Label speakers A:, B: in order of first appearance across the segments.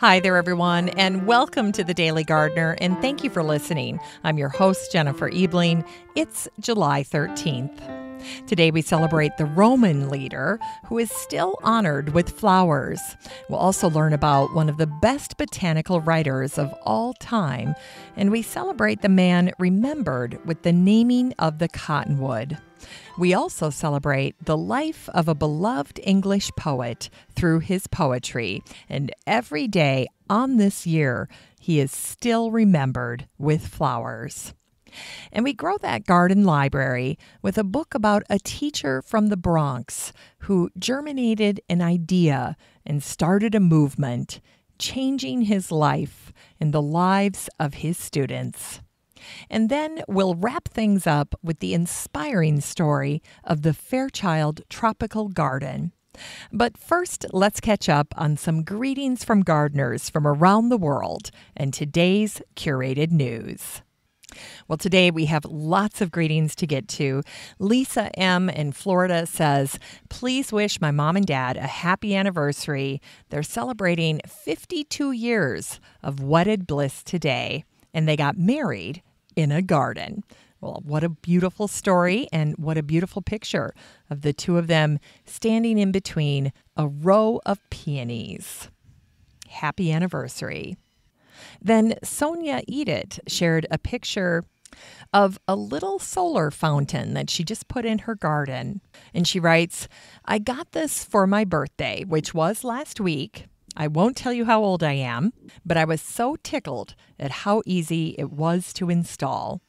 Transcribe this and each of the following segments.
A: Hi there, everyone, and welcome to the Daily Gardener, and thank you for listening. I'm your host, Jennifer Ebling. It's July 13th. Today we celebrate the Roman leader who is still honored with flowers. We'll also learn about one of the best botanical writers of all time, and we celebrate the man remembered with the naming of the cottonwood. We also celebrate the life of a beloved English poet through his poetry, and every day on this year, he is still remembered with flowers. And we grow that garden library with a book about a teacher from the Bronx who germinated an idea and started a movement, changing his life and the lives of his students. And then we'll wrap things up with the inspiring story of the Fairchild Tropical Garden. But first, let's catch up on some greetings from gardeners from around the world and today's curated news. Well, today we have lots of greetings to get to. Lisa M. in Florida says, Please wish my mom and dad a happy anniversary. They're celebrating 52 years of wedded bliss today, and they got married in a garden. Well, what a beautiful story and what a beautiful picture of the two of them standing in between a row of peonies. Happy anniversary. Then Sonia Edit shared a picture of a little solar fountain that she just put in her garden. And she writes, I got this for my birthday, which was last week. I won't tell you how old I am, but I was so tickled at how easy it was to install.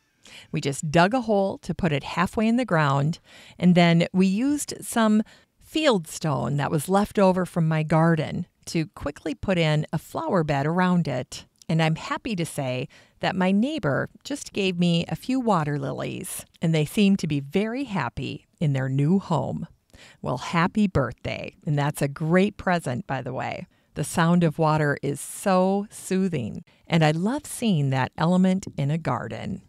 A: We just dug a hole to put it halfway in the ground, and then we used some field stone that was left over from my garden to quickly put in a flower bed around it. And I'm happy to say that my neighbor just gave me a few water lilies, and they seem to be very happy in their new home. Well, happy birthday. And that's a great present, by the way. The sound of water is so soothing, and I love seeing that element in a garden.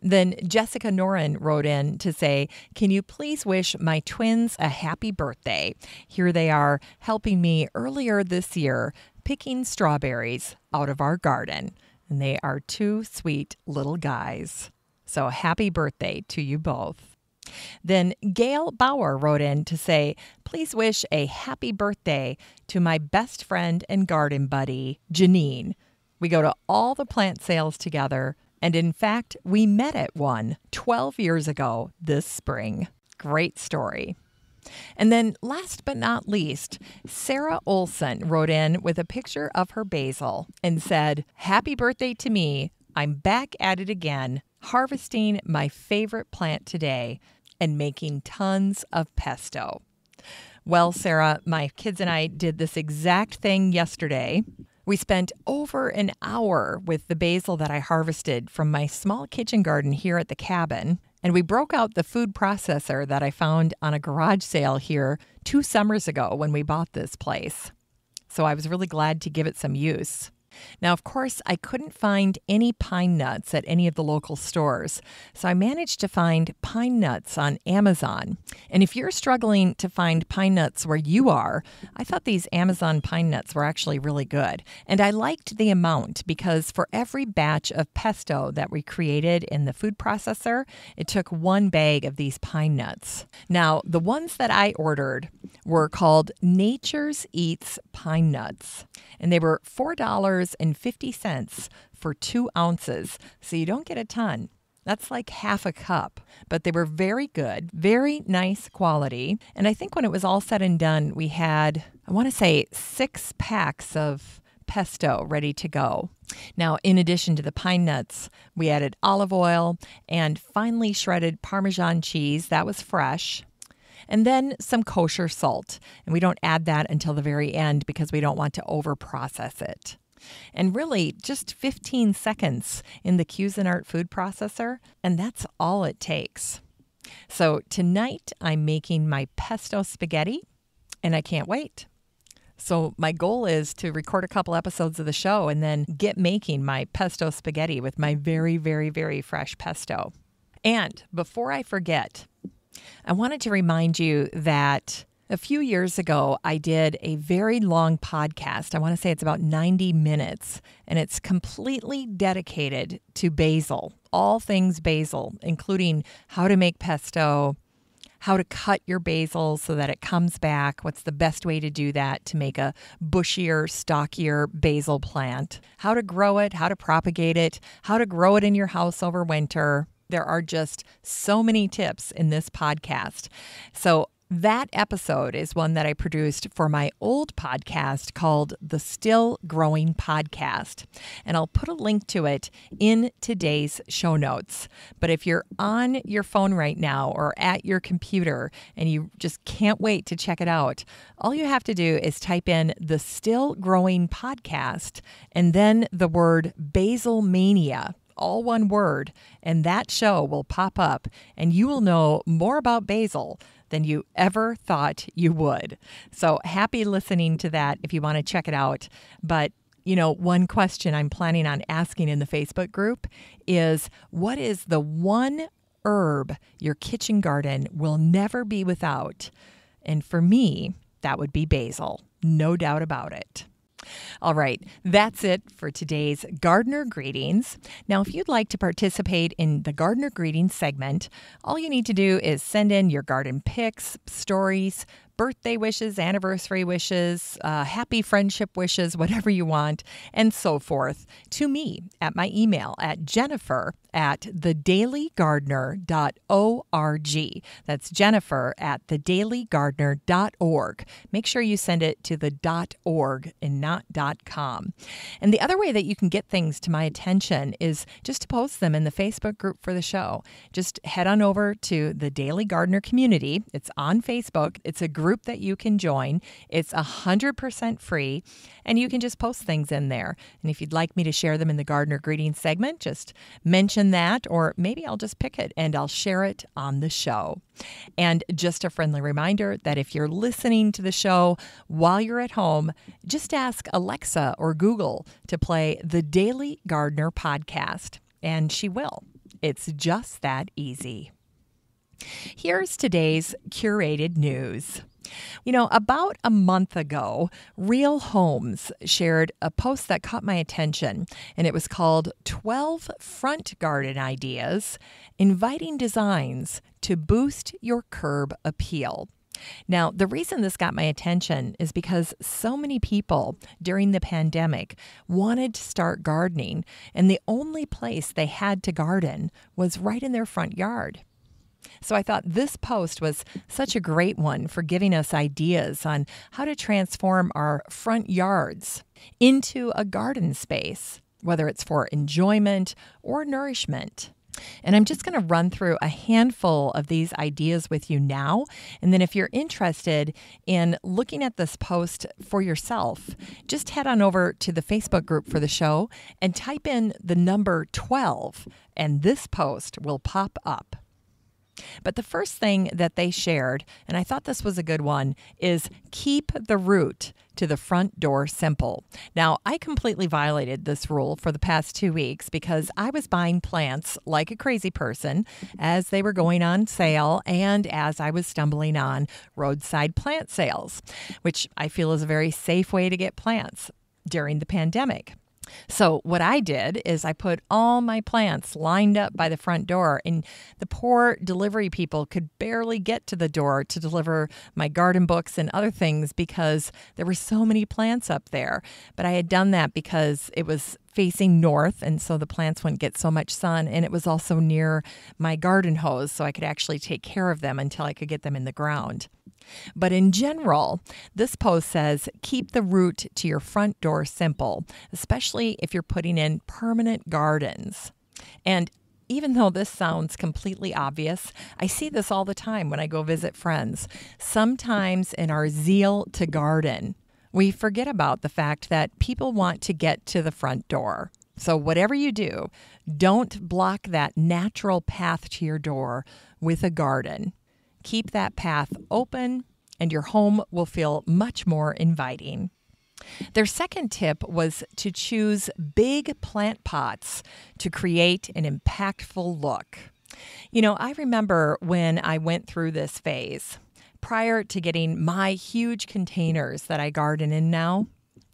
A: Then Jessica Norin wrote in to say, Can you please wish my twins a happy birthday? Here they are helping me earlier this year picking strawberries out of our garden. And they are two sweet little guys. So happy birthday to you both. Then Gail Bauer wrote in to say, Please wish a happy birthday to my best friend and garden buddy, Janine. We go to all the plant sales together, and in fact, we met at one 12 years ago this spring. Great story. And then, last but not least, Sarah Olson wrote in with a picture of her basil and said, Happy birthday to me. I'm back at it again, harvesting my favorite plant today and making tons of pesto. Well, Sarah, my kids and I did this exact thing yesterday. We spent over an hour with the basil that I harvested from my small kitchen garden here at the cabin. And we broke out the food processor that I found on a garage sale here two summers ago when we bought this place. So I was really glad to give it some use. Now, of course, I couldn't find any pine nuts at any of the local stores, so I managed to find pine nuts on Amazon. And if you're struggling to find pine nuts where you are, I thought these Amazon pine nuts were actually really good. And I liked the amount because for every batch of pesto that we created in the food processor, it took one bag of these pine nuts. Now, the ones that I ordered were called Nature's Eats Pine Nuts, and they were $4 $2.50 for two ounces, so you don't get a ton. That's like half a cup, but they were very good, very nice quality. And I think when it was all said and done, we had, I want to say, six packs of pesto ready to go. Now, in addition to the pine nuts, we added olive oil and finely shredded Parmesan cheese. That was fresh. And then some kosher salt. And we don't add that until the very end because we don't want to over process it. And really, just 15 seconds in the Cuisinart food processor, and that's all it takes. So tonight, I'm making my pesto spaghetti, and I can't wait. So, my goal is to record a couple episodes of the show and then get making my pesto spaghetti with my very, very, very fresh pesto. And before I forget, I wanted to remind you that A few years ago, I did a very long podcast. I want to say it's about 90 minutes, and it's completely dedicated to basil, all things basil, including how to make pesto, how to cut your basil so that it comes back, what's the best way to do that to make a bushier, stockier basil plant, how to grow it, how to propagate it, how to grow it in your house over winter. There are just so many tips in this podcast. So that episode is one that I produced for my old podcast called The Still Growing Podcast. And I'll put a link to it in today's show notes. But if you're on your phone right now or at your computer and you just can't wait to check it out, all you have to do is type in The Still Growing Podcast and then the word Basil Mania all one word, and that show will pop up, and you will know more about basil than you ever thought you would. So happy listening to that if you want to check it out. But you know, one question I'm planning on asking in the Facebook group is what is the one herb your kitchen garden will never be without? And for me, that would be basil, no doubt about it. All right, that's it for today's Gardener Greetings. Now, if you'd like to participate in the Gardener Greetings segment, all you need to do is send in your garden pics, stories, birthday wishes, anniversary wishes, uh, happy friendship wishes, whatever you want, and so forth to me at my email at jennifer at thedailygardener.org. That's jennifer at thedailygardener.org. Make sure you send it to the .org and not .com. And the other way that you can get things to my attention is just to post them in the Facebook group for the show. Just head on over to the Daily Gardener community. It's on Facebook. It's a group that you can join. It's 100% free, and you can just post things in there. And if you'd like me to share them in the Gardener Greetings segment, just mention that, or maybe I'll just pick it and I'll share it on the show. And just a friendly reminder that if you're listening to the show while you're at home, just ask Alexa or Google to play the Daily Gardener podcast, and she will. It's just that easy. Here's today's curated news. You know, about a month ago, Real Homes shared a post that caught my attention, and it was called 12 Front Garden Ideas Inviting Designs to Boost Your Curb Appeal. Now, the reason this got my attention is because so many people during the pandemic wanted to start gardening, and the only place they had to garden was right in their front yard. So I thought this post was such a great one for giving us ideas on how to transform our front yards into a garden space, whether it's for enjoyment or nourishment. And I'm just going to run through a handful of these ideas with you now. And then, if you're interested in looking at this post for yourself, just head on over to the Facebook group for the show and type in the number 12, and this post will pop up. But the first thing that they shared, and I thought this was a good one, is keep the route to the front door simple. Now, I completely violated this rule for the past two weeks because I was buying plants like a crazy person as they were going on sale and as I was stumbling on roadside plant sales, which I feel is a very safe way to get plants during the pandemic. So, what I did is I put all my plants lined up by the front door, and the poor delivery people could barely get to the door to deliver my garden books and other things because there were so many plants up there. But I had done that because it was facing north, and so the plants wouldn't get so much sun. And it was also near my garden hose, so I could actually take care of them until I could get them in the ground. But in general, this post says keep the route to your front door simple, especially if you're putting in permanent gardens. And even though this sounds completely obvious, I see this all the time when I go visit friends. Sometimes in our zeal to garden, we forget about the fact that people want to get to the front door. So, whatever you do, don't block that natural path to your door with a garden. Keep that path open, and your home will feel much more inviting. Their second tip was to choose big plant pots to create an impactful look. You know, I remember when I went through this phase prior to getting my huge containers that I garden in now,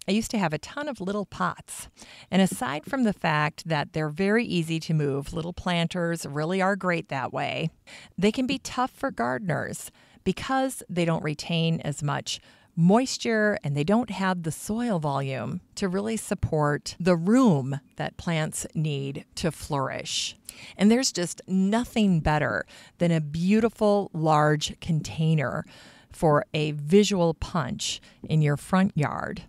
A: I used to have a ton of little pots. And aside from the fact that they're very easy to move, little planters really are great that way, they can be tough for gardeners because they don't retain as much moisture and they don't have the soil volume to really support the room that plants need to flourish. And there's just nothing better than a beautiful large container for a visual punch in your front yard.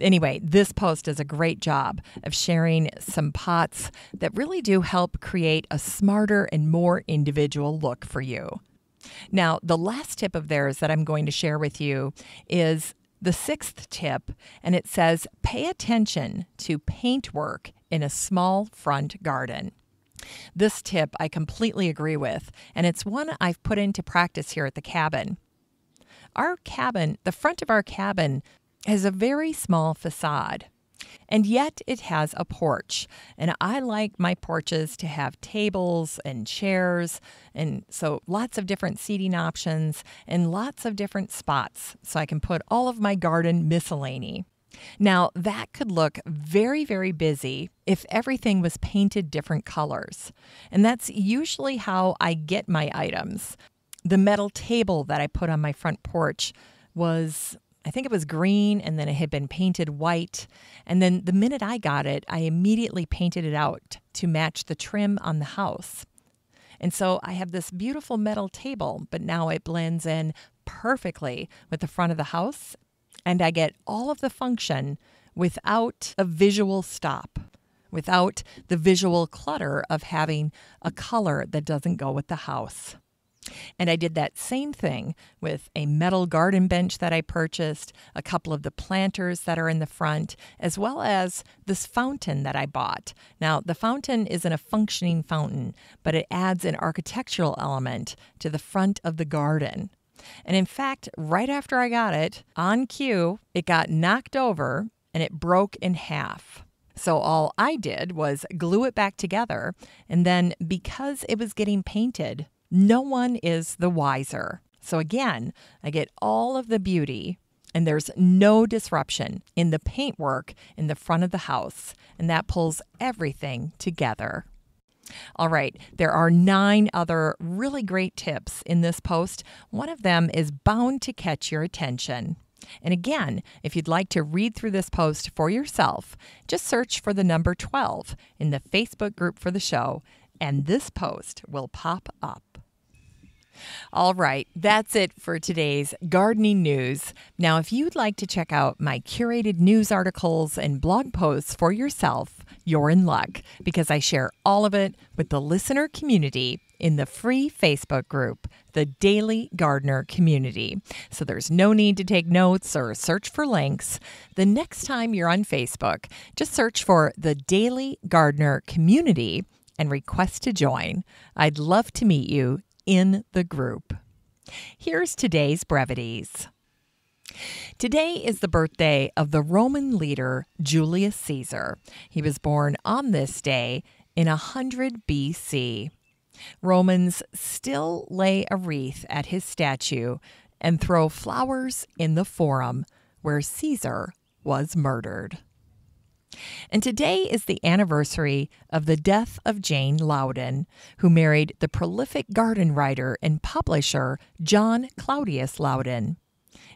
A: Anyway, this post does a great job of sharing some pots that really do help create a smarter and more individual look for you. Now, the last tip of theirs that I'm going to share with you is the sixth tip, and it says pay attention to paintwork in a small front garden. This tip I completely agree with, and it's one I've put into practice here at the cabin. Our cabin, the front of our cabin, has a very small facade. And yet it has a porch. And I like my porches to have tables and chairs. And so lots of different seating options and lots of different spots. So I can put all of my garden miscellany. Now, that could look very, very busy if everything was painted different colors. And that's usually how I get my items. The metal table that I put on my front porch was I think it was green and then it had been painted white. And then the minute I got it, I immediately painted it out to match the trim on the house. And so I have this beautiful metal table, but now it blends in perfectly with the front of the house. And I get all of the function without a visual stop, without the visual clutter of having a color that doesn't go with the house. And I did that same thing with a metal garden bench that I purchased, a couple of the planters that are in the front, as well as this fountain that I bought. Now, the fountain isn't a functioning fountain, but it adds an architectural element to the front of the garden. And in fact, right after I got it, on cue, it got knocked over and it broke in half. So all I did was glue it back together. And then because it was getting painted, no one is the wiser. So again, I get all of the beauty and there's no disruption in the paintwork in the front of the house, and that pulls everything together. All right, there are nine other really great tips in this post. One of them is bound to catch your attention. And again, if you'd like to read through this post for yourself, just search for the number 12 in the Facebook group for the show, and this post will pop up. All right, that's it for today's gardening news. Now, if you'd like to check out my curated news articles and blog posts for yourself, you're in luck because I share all of it with the listener community in the free Facebook group, the Daily Gardener Community. So there's no need to take notes or search for links. The next time you're on Facebook, just search for the Daily Gardener Community and request to join. I'd love to meet you in the group. Here's today's brevities. Today is the birthday of the Roman leader Julius Caesar. He was born on this day in 100 BC. Romans still lay a wreath at his statue and throw flowers in the forum where Caesar was murdered. And today is the anniversary of the death of Jane Loudon, who married the prolific garden writer and publisher John Claudius Loudon.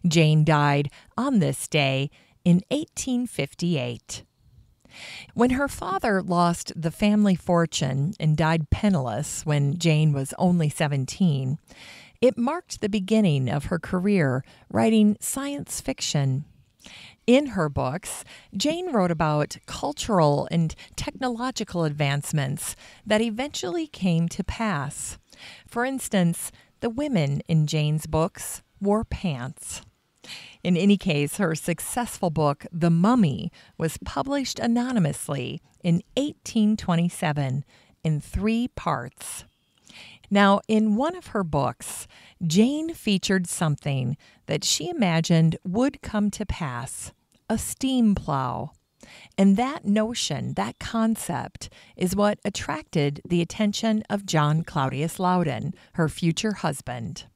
A: Jane died on this day in 1858. When her father lost the family fortune and died penniless when Jane was only 17, it marked the beginning of her career writing science fiction. In her books, Jane wrote about cultural and technological advancements that eventually came to pass. For instance, the women in Jane's books wore pants. In any case, her successful book, The Mummy, was published anonymously in 1827 in three parts. Now, in one of her books, Jane featured something that she imagined would come to pass a steam plow. And that notion, that concept, is what attracted the attention of John Claudius Loudon, her future husband.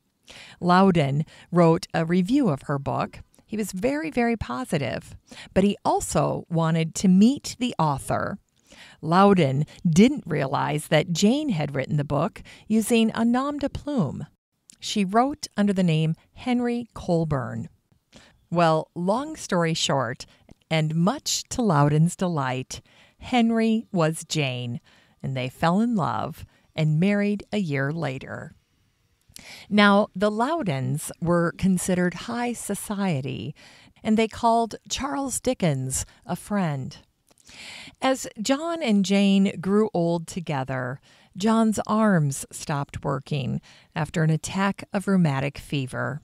A: Loudon wrote a review of her book. He was very, very positive, but he also wanted to meet the author. Loudon didn't realize that Jane had written the book using a nom de plume. She wrote under the name Henry Colburn. Well, long story short, and much to Loudon's delight, Henry was Jane, and they fell in love and married a year later. Now, the Loudons were considered high society, and they called Charles Dickens a friend. As John and Jane grew old together, John's arms stopped working after an attack of rheumatic fever.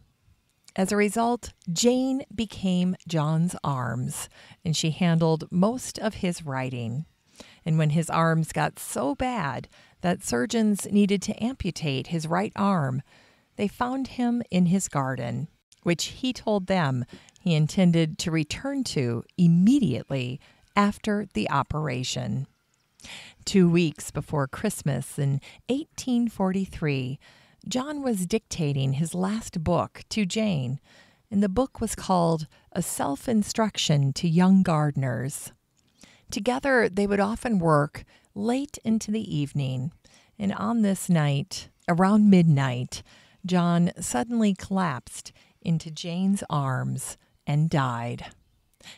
A: As a result, Jane became John's arms, and she handled most of his writing. And when his arms got so bad that surgeons needed to amputate his right arm, they found him in his garden, which he told them he intended to return to immediately after the operation. Two weeks before Christmas in 1843, John was dictating his last book to Jane, and the book was called A Self Instruction to Young Gardeners. Together, they would often work late into the evening, and on this night, around midnight, John suddenly collapsed into Jane's arms and died.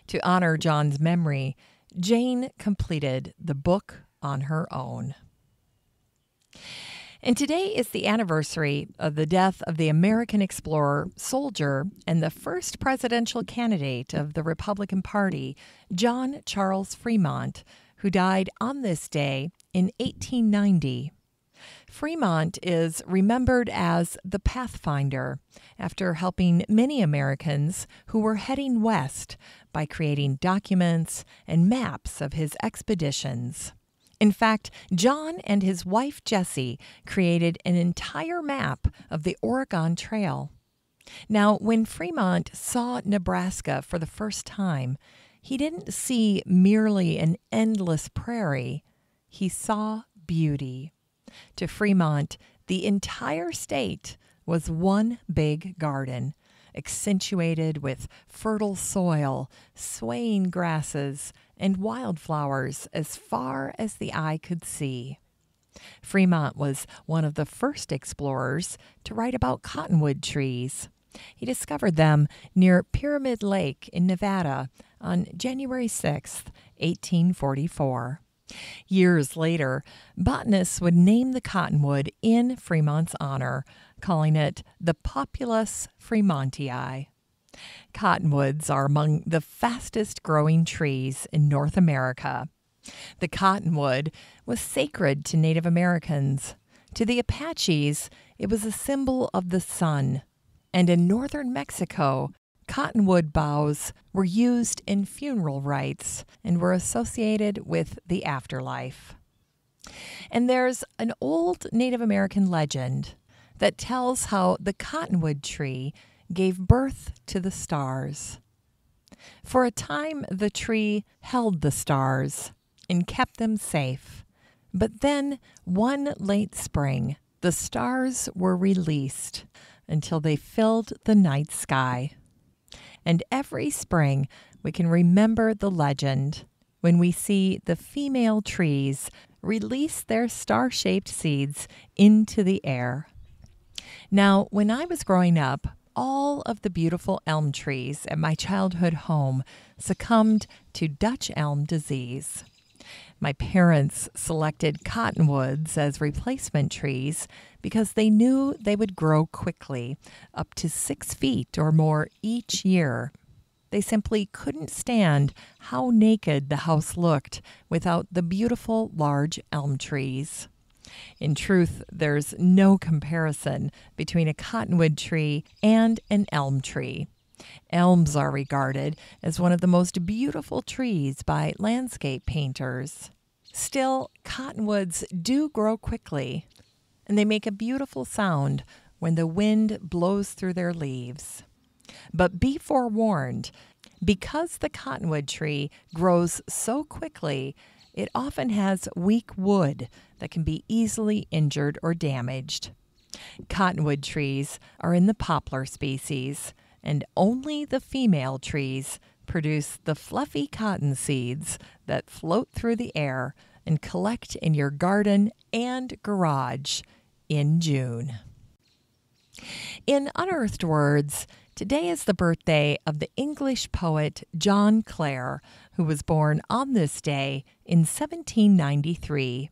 A: To honor John's memory, Jane completed the book on her own. And today is the anniversary of the death of the American explorer, soldier, and the first presidential candidate of the Republican Party, John Charles Fremont, who died on this day in 1890. Fremont is remembered as the Pathfinder after helping many Americans who were heading west by creating documents and maps of his expeditions. In fact, John and his wife Jessie created an entire map of the Oregon Trail. Now, when Fremont saw Nebraska for the first time, he didn't see merely an endless prairie, he saw beauty. To Fremont, the entire state was one big garden, accentuated with fertile soil, swaying grasses, and wildflowers as far as the eye could see. Fremont was one of the first explorers to write about cottonwood trees. He discovered them near Pyramid Lake in Nevada on January 6, 1844. Years later, botanists would name the cottonwood in Fremont's honor, calling it the Populus fremontii. Cottonwoods are among the fastest growing trees in North America. The cottonwood was sacred to Native Americans. To the Apaches, it was a symbol of the sun. And in northern Mexico, cottonwood boughs were used in funeral rites and were associated with the afterlife. And there's an old Native American legend that tells how the cottonwood tree gave birth to the stars. For a time, the tree held the stars and kept them safe. But then, one late spring, the stars were released until they filled the night sky. And every spring, we can remember the legend when we see the female trees release their star shaped seeds into the air. Now, when I was growing up, all of the beautiful elm trees at my childhood home succumbed to Dutch elm disease. My parents selected cottonwoods as replacement trees because they knew they would grow quickly, up to six feet or more each year. They simply couldn't stand how naked the house looked without the beautiful large elm trees. In truth, there's no comparison between a cottonwood tree and an elm tree. Elms are regarded as one of the most beautiful trees by landscape painters. Still, cottonwoods do grow quickly, and they make a beautiful sound when the wind blows through their leaves. But be forewarned, because the cottonwood tree grows so quickly, it often has weak wood that can be easily injured or damaged. Cottonwood trees are in the poplar species, and only the female trees produce the fluffy cotton seeds that float through the air and collect in your garden and garage in June. In Unearthed Words, today is the birthday of the English poet John Clare, who was born on this day in 1793.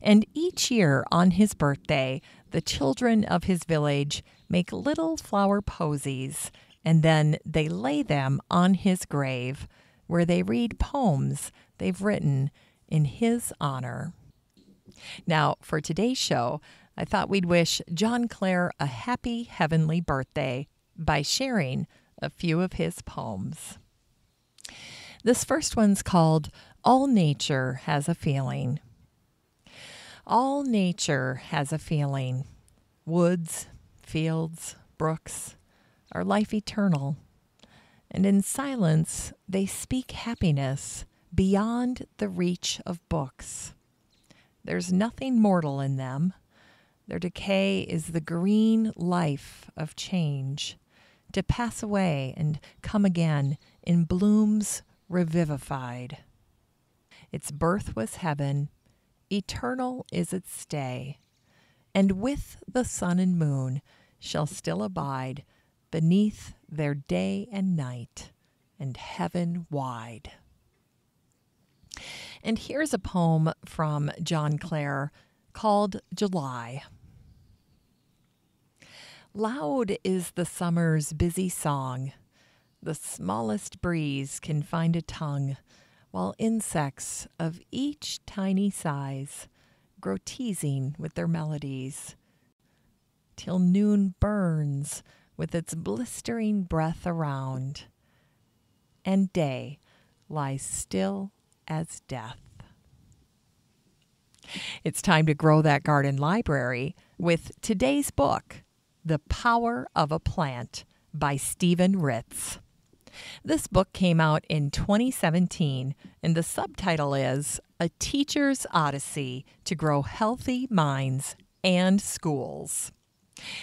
A: And each year on his birthday, the children of his village make little flower posies, and then they lay them on his grave, where they read poems they've written in his honor. Now, for today's show, I thought we'd wish John Clare a happy heavenly birthday by sharing a few of his poems. This first one's called All Nature Has a Feeling. All nature has a feeling. Woods, fields, brooks are life eternal. And in silence, they speak happiness beyond the reach of books. There's nothing mortal in them. Their decay is the green life of change, to pass away and come again in blooms revivified. Its birth was heaven, eternal is its stay, and with the sun and moon shall still abide beneath their day and night and heaven wide. And here's a poem from John Clare called July. Loud is the summer's busy song. The smallest breeze can find a tongue while insects of each tiny size grow teasing with their melodies, till noon burns with its blistering breath around, and day lies still as death. It's time to grow that garden library with today's book, The Power of a Plant by Stephen Ritz. This book came out in 2017, and the subtitle is A Teacher's Odyssey to Grow Healthy Minds and Schools.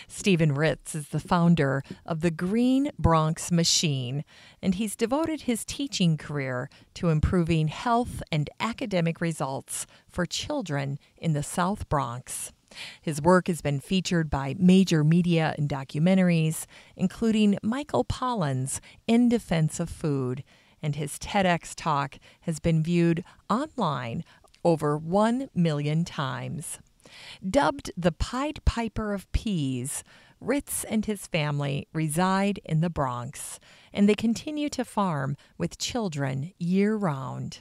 A: Stephen Ritz is the founder of the Green Bronx Machine, and he's devoted his teaching career to improving health and academic results for children in the South Bronx. His work has been featured by major media and documentaries, including Michael Pollan's In Defense of Food, and his TEDx talk has been viewed online over 1 million times. Dubbed the Pied Piper of Peas, Ritz and his family reside in the Bronx, and they continue to farm with children year round.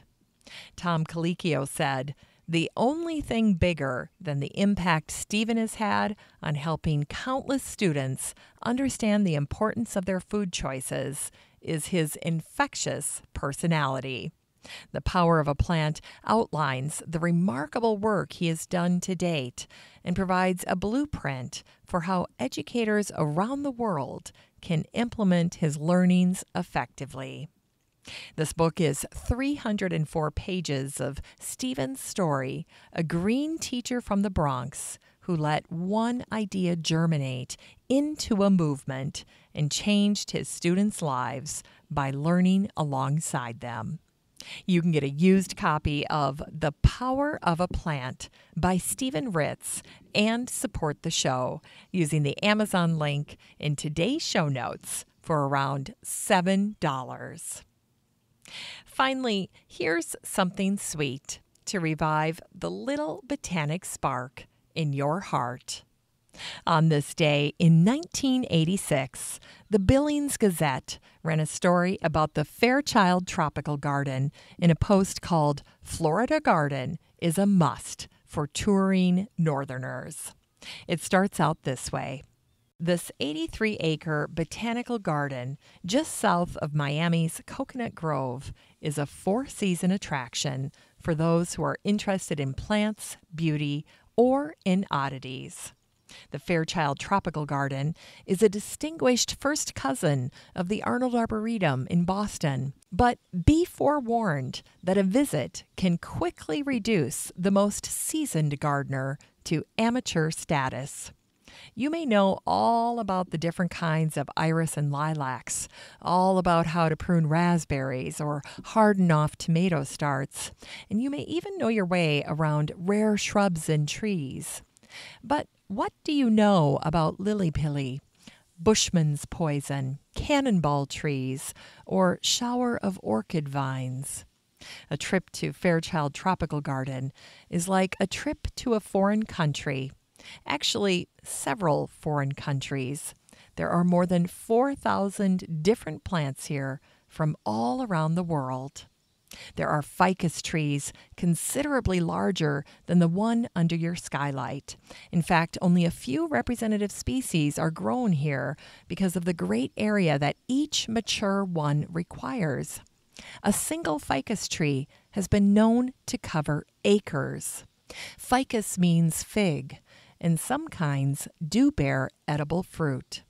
A: Tom Colicchio said, the only thing bigger than the impact Stephen has had on helping countless students understand the importance of their food choices is his infectious personality. The Power of a Plant outlines the remarkable work he has done to date and provides a blueprint for how educators around the world can implement his learnings effectively. This book is 304 pages of Stephen's story, a green teacher from the Bronx who let one idea germinate into a movement and changed his students' lives by learning alongside them. You can get a used copy of The Power of a Plant by Stephen Ritz and support the show using the Amazon link in today's show notes for around $7. Finally, here's something sweet to revive the little botanic spark in your heart. On this day in 1986, the Billings Gazette ran a story about the Fairchild Tropical Garden in a post called Florida Garden is a Must for Touring Northerners. It starts out this way this 83 acre botanical garden just south of Miami's Coconut Grove is a four season attraction for those who are interested in plants, beauty, or in oddities. The Fairchild Tropical Garden is a distinguished first cousin of the Arnold Arboretum in Boston. But be forewarned that a visit can quickly reduce the most seasoned gardener to amateur status. You may know all about the different kinds of iris and lilacs, all about how to prune raspberries or harden off tomato starts, and you may even know your way around rare shrubs and trees. But what do you know about lily pilly, bushman's poison, cannonball trees, or shower of orchid vines? A trip to Fairchild Tropical Garden is like a trip to a foreign country actually, several foreign countries. There are more than 4,000 different plants here from all around the world. There are ficus trees considerably larger than the one under your skylight. In fact, only a few representative species are grown here because of the great area that each mature one requires. A single ficus tree has been known to cover acres. Ficus means fig, and some kinds do bear edible fruit.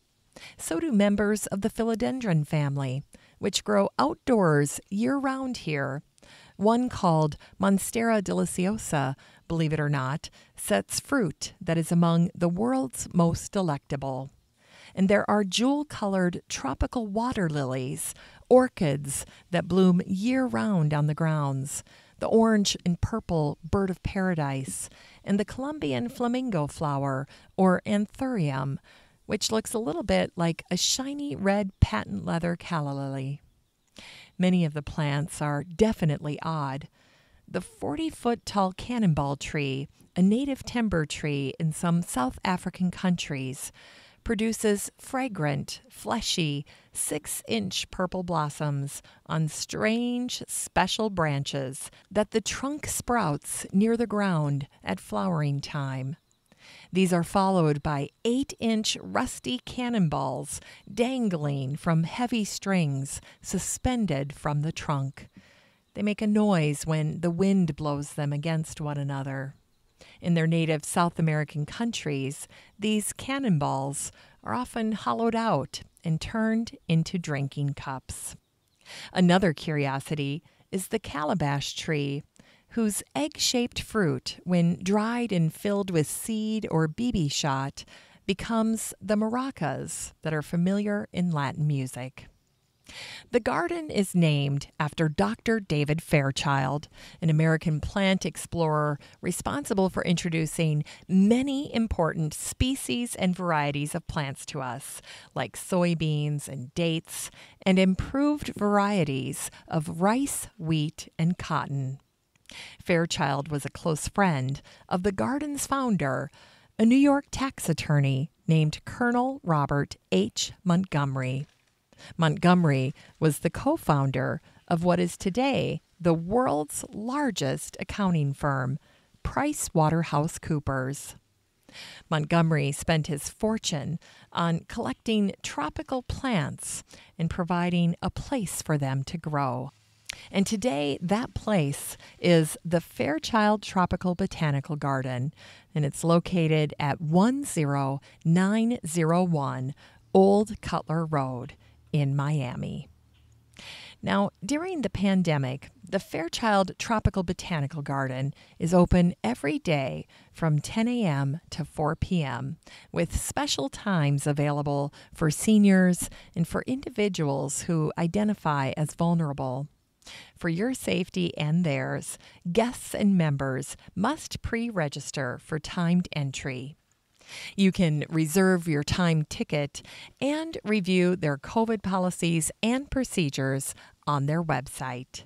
A: So do members of the philodendron family, which grow outdoors year round here. One called Monstera deliciosa, believe it or not, sets fruit that is among the world's most delectable. And there are jewel colored tropical water lilies, orchids that bloom year round on the grounds, the orange and purple bird of paradise, and the Colombian flamingo flower, or anthurium, which looks a little bit like a shiny red patent leather calla lily. Many of the plants are definitely odd. The 40 foot tall cannonball tree, a native timber tree in some South African countries, produces fragrant, fleshy, six inch purple blossoms on strange, special branches that the trunk sprouts near the ground at flowering time. These are followed by eight inch rusty cannonballs dangling from heavy strings suspended from the trunk. They make a noise when the wind blows them against one another. In their native South American countries, these cannonballs are often hollowed out and turned into drinking cups. Another curiosity is the calabash tree, whose egg shaped fruit, when dried and filled with seed or BB shot, becomes the maracas that are familiar in Latin music. The garden is named after Dr. David Fairchild, an American plant explorer responsible for introducing many important species and varieties of plants to us, like soybeans and dates, and improved varieties of rice, wheat, and cotton. Fairchild was a close friend of the garden's founder, a New York tax attorney named Colonel Robert H. Montgomery. Montgomery was the co founder of what is today the world's largest accounting firm, PricewaterhouseCoopers. Montgomery spent his fortune on collecting tropical plants and providing a place for them to grow. And today, that place is the Fairchild Tropical Botanical Garden, and it's located at 10901 Old Cutler Road in Miami. Now, during the pandemic, the Fairchild Tropical Botanical Garden is open every day from 10 a.m. to 4 p.m., with special times available for seniors and for individuals who identify as vulnerable. For your safety and theirs, guests and members must pre register for timed entry. You can reserve your time ticket and review their COVID policies and procedures on their website.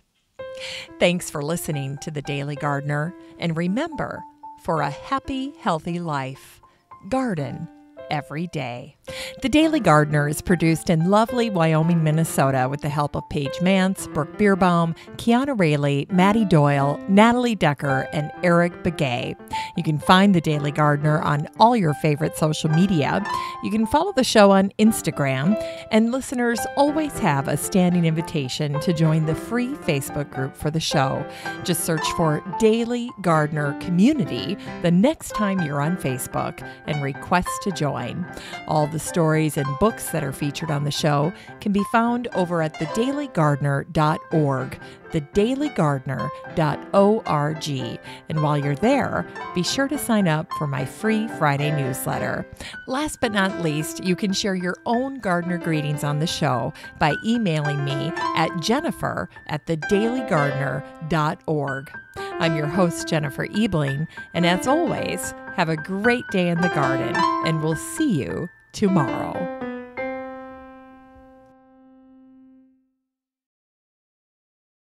A: Thanks for listening to The Daily Gardener, and remember for a happy, healthy life, garden every day. The Daily Gardener is produced in lovely Wyoming, Minnesota with the help of Paige Mance, Brooke Beerbaum, Kiana Rayleigh, Maddie Doyle, Natalie Decker, and Eric Begay. You can find The Daily Gardener on all your favorite social media. You can follow the show on Instagram, and listeners always have a standing invitation to join the free Facebook group for the show. Just search for Daily Gardener Community the next time you're on Facebook and request to join. All the stories and books that are featured on the show can be found over at thedailygardener.org, thedailygardener.org. And while you're there, be sure to sign up for my free Friday newsletter. Last but not least, you can share your own gardener greetings on the show by emailing me at jennifer at thedailygardener.org. I'm your host, Jennifer Ebling, and as always, have a great day in the garden, and we'll see you tomorrow.